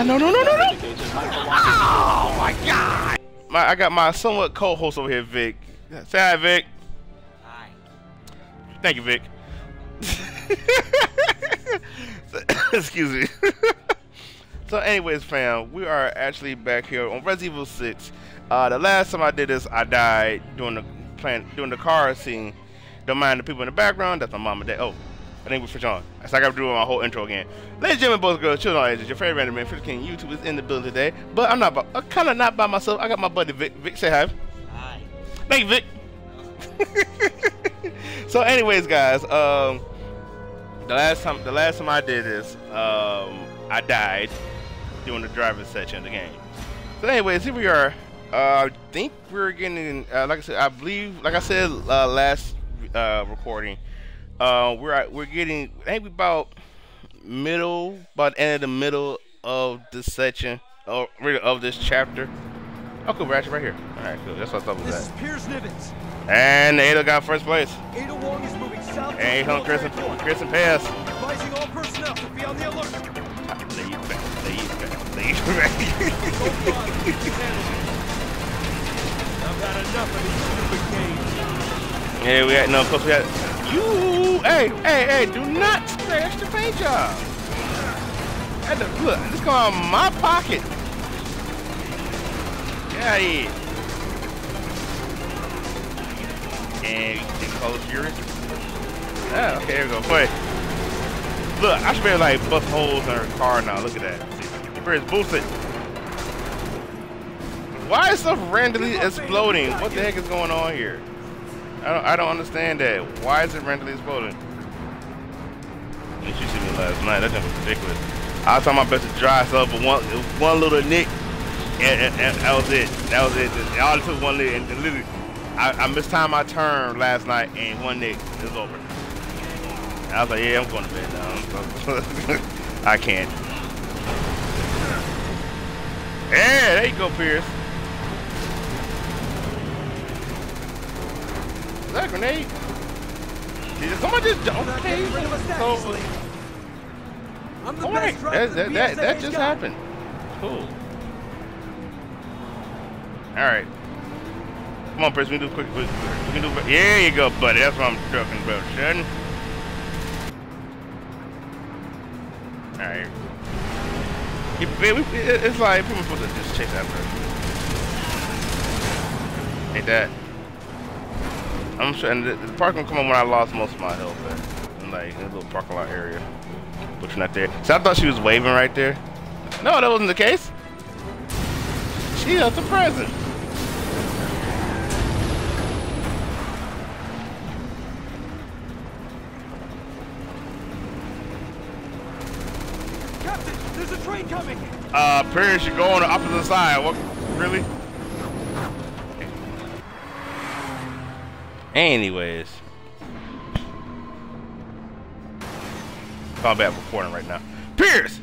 Ah, no, no, no, no, no! Oh my God! My, I got my somewhat co-host over here, Vic. Say hi, Vic. Hi. Thank you, Vic. Excuse me. so, anyways, fam, we are actually back here on Resident Evil 6. Uh, the last time I did this, I died doing the playing doing the car scene. Don't mind the people in the background. That's my mom and dad. Oh, I think we switch on. So I got to do my whole intro again. Ladies and gentlemen, boys and girls, children, all ages, your favorite random man, 50 King YouTube is in the building today. But I'm not, by, I'm kind of not by myself. I got my buddy Vic. Vic, say hi. Hi. Thank you, Vic. so, anyways, guys, um, the last time the last time I did this, um, I died doing the driving section of the game. So, anyways, here we are. Uh, I think we're getting, uh, like I said, I believe, like I said uh, last uh, recording, uh, we're we're getting maybe about middle, about the end of the middle of this section, or really of this chapter. Oh, cool, we're actually right here. All right, cool. That's what I thought was This that. is Piers Nivans. And Ada got first place. Ada Wong is moving south. And on Chris and, Chris and Pass. Advising all personnel to be on the alert. Lead back, lead back, lead back. Go beyond. Handle it. I've had enough of these stupid games. yeah, we had no, of course we had. You, hey, hey, hey, do not scratch the paint job. Had to, look, this come out of my pocket. Yeah, of here. And close it Fury. Ah, okay, here we go. Wait. Look, I should be able to like bust holes in her car now. Look at that. See, the bridge boosted. Why is stuff randomly exploding? What the heck is going on here? I don't, I don't understand that. Why is it randomly exploding? You see me last night? That's just ridiculous. I was trying my best to dry stuff, but one one little nick, and, and, and that was it. That was it. Just, all it took one nick, and, and literally, I, I mistimed my turn last night, and one nick is over. And I was like, yeah, I'm going to bed now. I can't. Yeah, there you go, Pierce. Is that a grenade? Did someone just jump? Okay. getting of us that So. I'm the all best that, that, the that, that just got. happened. Cool. All right. Come on, Pierce. We can do quick. We, we can do. There you go, buddy. That's what I'm talking about, son. All right. You, baby, it- it's like people supposed to just chase after. Ain't that? I'm sure, and the, the park gonna come on when I lost most of my health, in like in a little parking lot area, which not there. So I thought she was waving right there. No, that wasn't the case. She is the present. Captain, there's a train coming. Uh, Paris, you go on the opposite side. What? Really? Anyways. Combat recording right now. Pierce!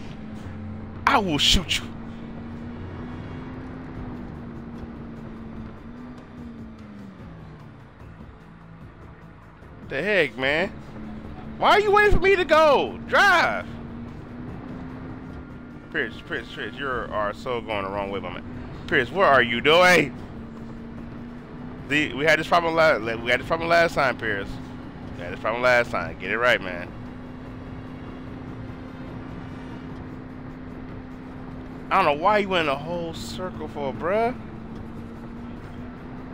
I will shoot you. The heck, man? Why are you waiting for me to go? Drive! Pierce, Pierce, Pierce, you are so going the wrong way, my man. Pierce, what are you doing? The, we had this problem last. We had this problem last time, Pierce. We had this problem last time. Get it right, man. I don't know why you went in a whole circle for, bruh.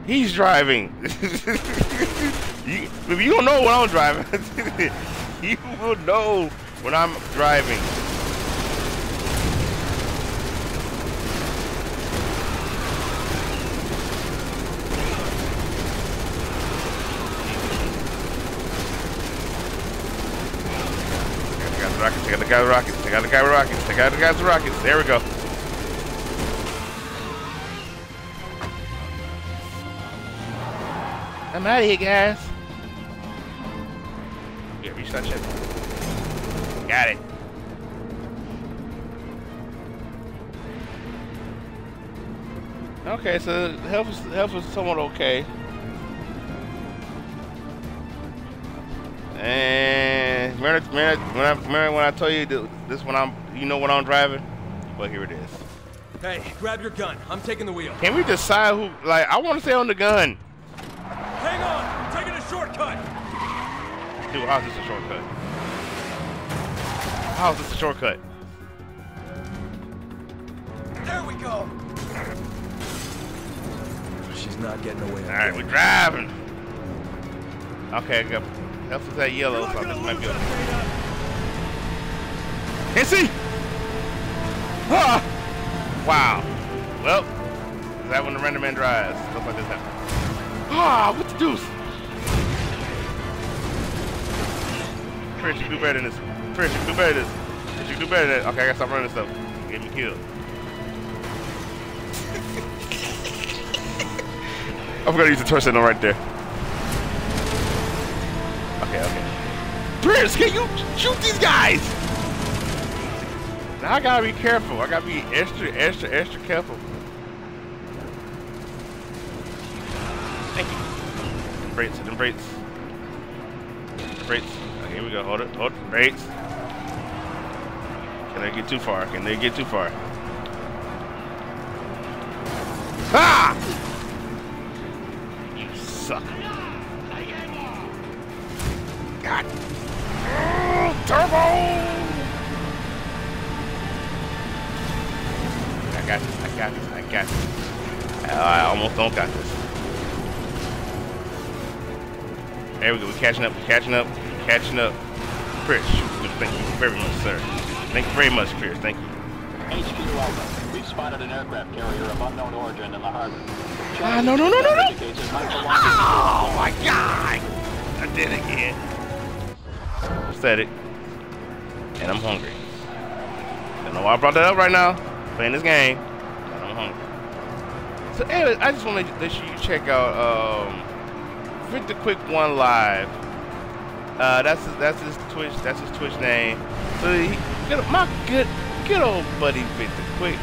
He's driving. you, if you don't know when I'm driving, you will know when I'm driving. Take out the rockets, take out the rockets, take out the guy with rockets, take out the guys with rockets. There we go. I'm out of here, guys. Yeah, reach that shit. Got it. Okay, so health is health is somewhat okay. And remember, remember when I remember when I told you that this when I'm you know what I'm driving, Well, here it is. Hey, grab your gun. I'm taking the wheel. Can we decide who? Like, I want to stay on the gun. Hang on. I'm taking a shortcut. Dude, how's this a shortcut? How's this a shortcut? There we go. She's not getting away. All right, we're driving. Okay, I got. Else is that yellow, so this might be. lose A, us, Dana. can't see. Ah! Wow. Well, is that when the render man drives? Stuff like this happens. Ah, what the deuce? Chris, you do better than this. Chris, you do better than this. Chris, you do better than that. Okay, I gotta stop running stuff. Get me killed. I'm gonna use the torch signal right there. Chris, can you shoot these guys? Now I gotta be careful. I gotta be extra, extra, extra careful. Thank you. Them brakes, them brakes. Brakes. Here we go. Hold it, hold it. Brakes. Can I get too far? Can they get too far? Ah! You suck. Got this, I got this, I got this. Uh, I almost don't got this. There we go, we're catching up, we're catching up, we're catching up. Chris, thank you very much, sir. Thank you very much, Chris, thank you. HQ Alpha. We've spotted an aircraft carrier of unknown origin in the harbor. Ah, no, no, no, no, no! Indicates it might belong to- Oh my god! I did it again. Said it. And I'm hungry. Don't know why I brought that up right now. Playing this game. So anyway, I just want to let you check out um Victor Quick One Live. Uh, that's his, that's his Twitch that's his Twitch name. So he, good- my good good old buddy Victor Quick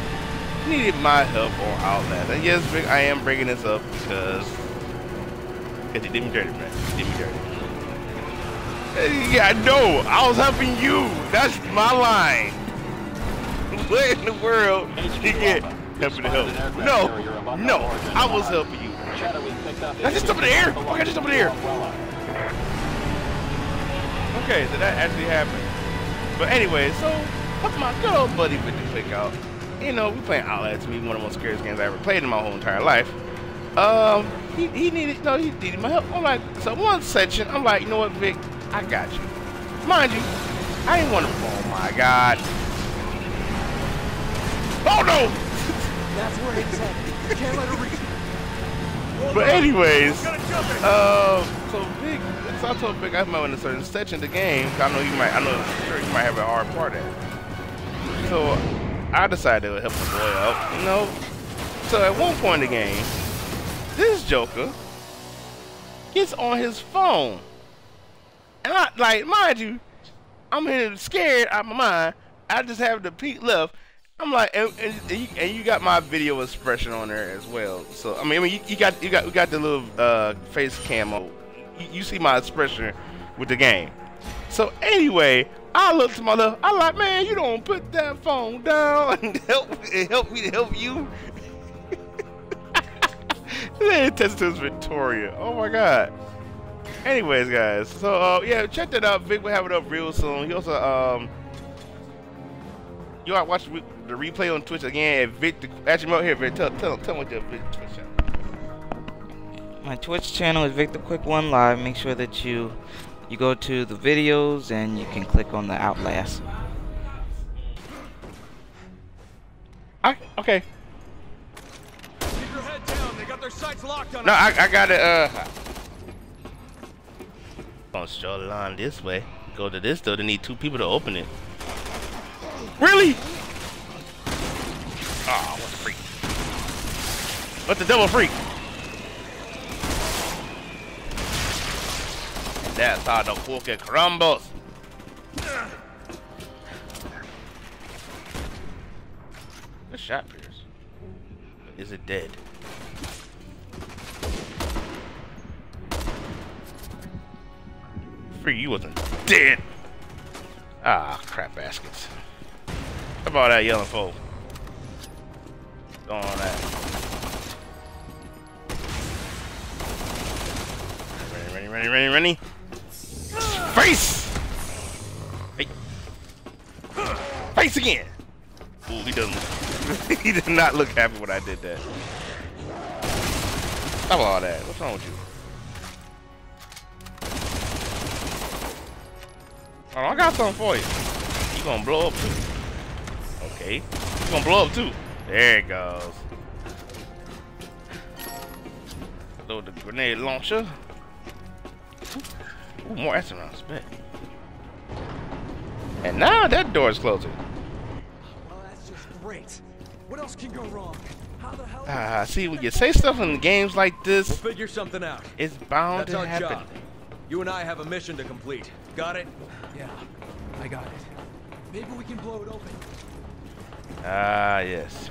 needed my help on Outlast. And yes, Vic, I am bringing this up because because he did me dirty, man. He did me dirty. Yeah, I know. I was helping you. That's my line. What in the world you get helping to help? No, no, I was helping you. Shadow we picked up That's just up in the air. Okay, just up in the air. Okay, so that actually happened. But anyway, so that's my good old buddy with the click out. You know, we playing Outlast to me, one of the most scariest games I ever played in my whole entire life. Um, he, he needed, no, he needed my help. I'm like, so one section, I'm like, you know what, Vic, I got you. Mind you, I didn't want to, oh my God. Oh no! That's where it's at. You can't let her reach. Hold But anyways, Gotta jump it. Uh, so Vic, so I told Vic I might in a certain section of the game. 'cause I know you might, I know sure you might have a hard part at. So I decided to help the boy out, you know. So at one point in the game, this Joker gets on his phone, and I like, mind you, I'm here scared out of my mind. I just have the peek left. I'm like, and, and, you, and you got my video expression on there as well. So I mean, I mean, you, you got you got we got the little uh, face camo. You, you see my expression with the game. So anyway, I look to my left. I like, man, you don't put that phone down and help and help me to help you. Then test to his Victoria. Oh my god. Anyways, guys, so uh, yeah, check that out. Vic will have it up real soon. He also um, you to watch the replay on Twitch again. At Vic, actually, out here, Vic, tell tell tell me what your Vic Twitch channel. My Twitch channel is Victor Quick One Live. Make sure that you you go to the videos and you can click on the Outlast. I, okay. Keep your head down. They got their sights locked on No. I, I got it. Uh, gonna stroll the line this way. Go to this door. They need two people to open it. Really? Oh, what a freak! What the devil freak? That's how the cookie crumbles. Good shot, Pierce. Is it dead? Free, you wasn't dead. Ah, crap baskets. How about that yelling pole? That. Ready, ready, ready, ready, ready. Face! Hey. Face again! Ooh, he doesn't. he did not look happy when I did that. Stop all that. What's wrong with you? Oh, I got something for you. You gonna blow up too. Okay. You gonna blow up too. There it goes. Load the grenade launcher. Ooh, more astronauts, bet. And now that door is closing. Oh, that's just great. What else can go wrong? How the hell? Ah, see, when you say stuff in games like We'll this, figure something out. it's bound That's to our happen. job. You and I have a mission to complete. Got it? Yeah, I got it. Maybe we can blow it open. Ah, yes.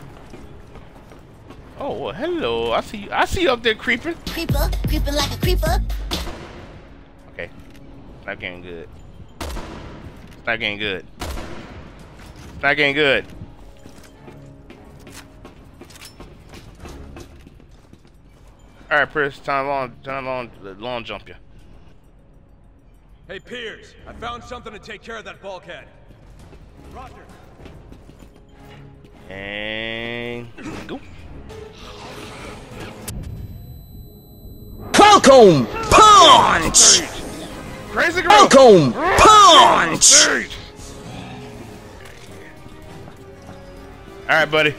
Oh, well, hello. I see you. I see you up there creeping. Creeper, creeping like a creeper. Okay. It's not getting good. It's not getting good. It's not getting good. Alright, Chris, time long time long long jump you. Hey, Piers, I found something to take care of that bulkhead. Roger. And go. Falcon punch! Crazy girl! Falcon punch! Alright, buddy.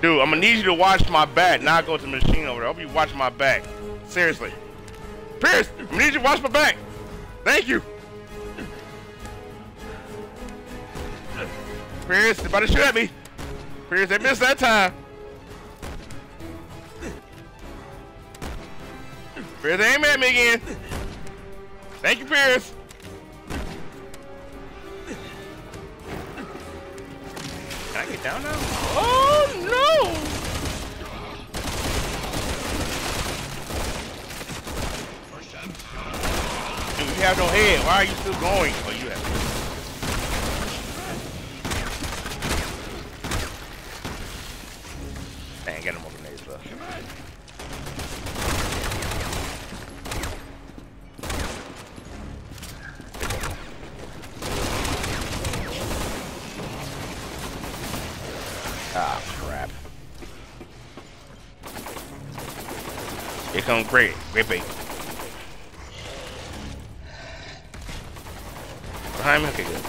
Dude, I'm gonna need you to watch my back, not go to the machine over there. I hope you watch my back. Seriously. Pierce, I need you to watch my back. Thank you. Pierce, they about to shoot at me. Pierce, they missed that time. Pierce, aim at me again. Thank you, Pierce. Can I get down now? Oh no! Dude, you have no head. Why are you still going? Bait. Behind me? Okay, good.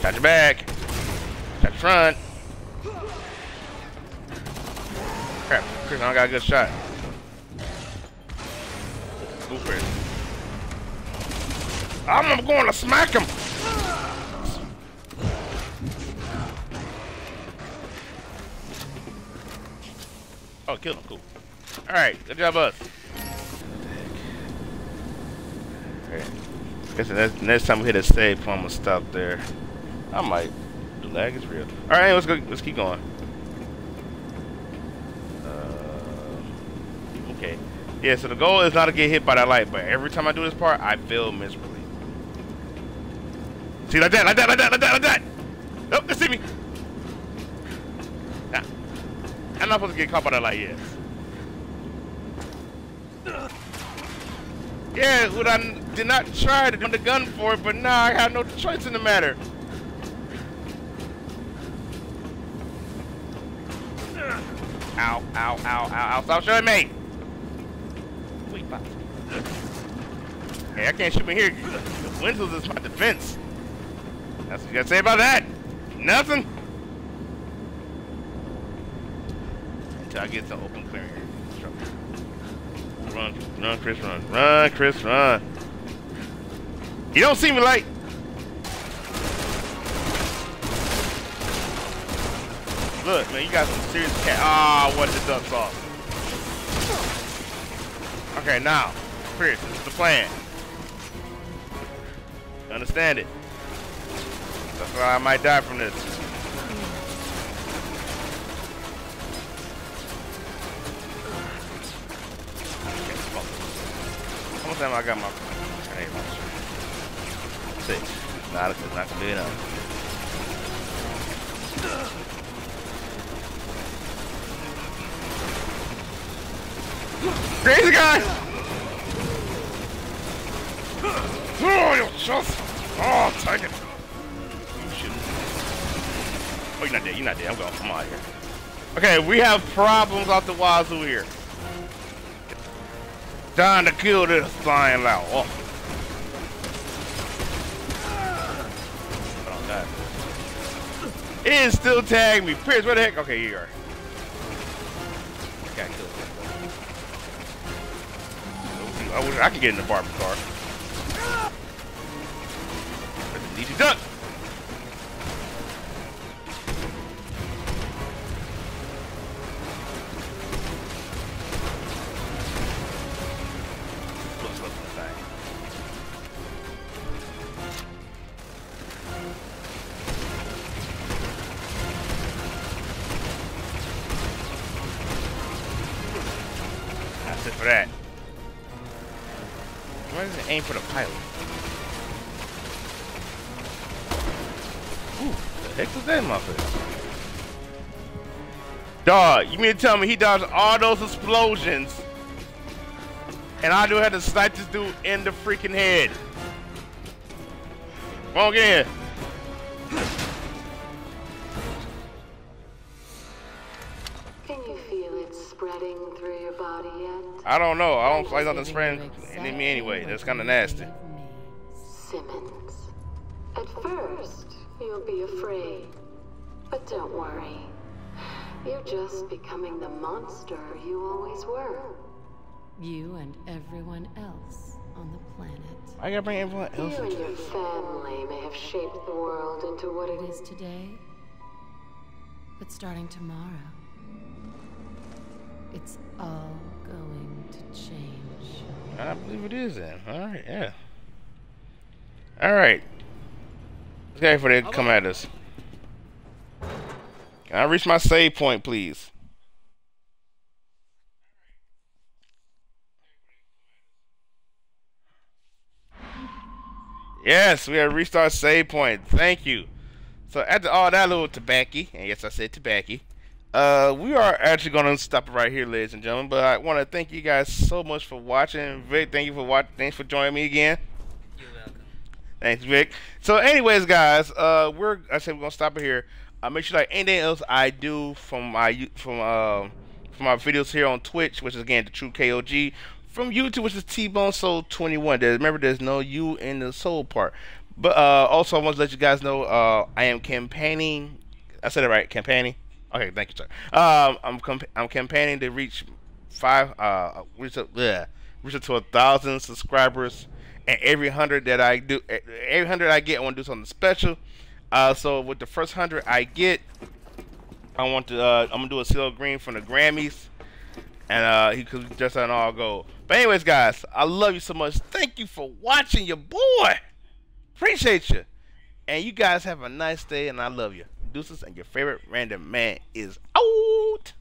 Touch back. Touch front. Crap, Chris, I got a good shot. For. I'm going to smack him. Oh, kill him. Cool. All right. Good job, us. Okay. Guess the next, time we hit a save point, I'm gonna stop there. I might. The lag is real. All right, let's go. Let's keep going. Uh, okay. Yeah. So the goal is not to get hit by that light, but every time I do this part, I fail miserably. See, like that, like that, like that, like that, like that. Nope, they see me. I'm not supposed to get caught by that light yet. Yeah, what I did not try to do the gun for it, but now I have no choice in the matter. Ow, ow, ow, ow, ow, stop shooting me! Hey, I can't shoot me here. The windows is my defense. That's what you gotta say about that. Nothing. Until I get to open clearing. Run, run, Chris, run. Run, Chris, run. You don't see me like. Look, man, you got some serious cat. Ah, what the ducks off. Okay, now, Chris, this is the plan. Understand it. That's why I might die from this. of them I got my grenade launcher. Six. Not, it's not gonna be enough. Crazy guy! Oh, you're just... Oh, take it! Oh, you're not dead. You're not dead. I'm going. I'm out of here. Okay, we have problems out the wazoo here. Time to kill this flying loud. Oh. Oh, God. It still tagging me. Pierce, where the heck? Okay, here you are. Got killed. I wish I could get in the Barbie car. Need to duck. Aim for the pilot? Ooh, the heck was that motherfucker? Dog, you mean to tell me he dodged all those explosions and I do have to snipe this dude in the freaking head? Come on, spreading through your body yet? I don't know. I don't like nothing spreading in me anyway. That's kind of nasty. Simmons. At first, you'll be afraid. But don't worry. You're just becoming the monster you always were. You and everyone else on the planet. I gotta bring everyone else. You else and your family may have shaped the world into what it It is is today, but starting tomorrow, it's all going to change. I believe it is then. Alright, yeah. Alright. Let's get for that to come at us. Can I reach my save point, please? Yes, we have reached our save point. Thank you. So after all that little tobacco, and yes, I said tobacco, uh, we are actually going to stop it right here, ladies and gentlemen. But I want to thank you guys so much for watching. Vic, thank you for watching. Thanks for joining me again. You're welcome. Thanks, Vic. So, anyways, guys, uh, we're I said we're gonna stop it here. Uh, make sure like anything else I do from my from um from my videos here on Twitch, which is again the True KOG, from YouTube, which is T Bone Soul 21. There's, remember, there's no you in the soul part. But uh, also, I want to let you guys know uh, I am campaigning. I said it right, campaigning. Okay, thank you, sir. Um, I'm I'm campaigning to reach five uh reach up reach up to a thousand subscribers and every hundred that I do every hundred I get I want to do something special. Uh so with the first hundred I get I want to uh I'm gonna do a CeeLo Green from the Grammys and uh he could just an all gold. But anyways guys I love you so much. Thank you for watching your boy. Appreciate you. And you guys have a nice day and I love you and your favorite random man is out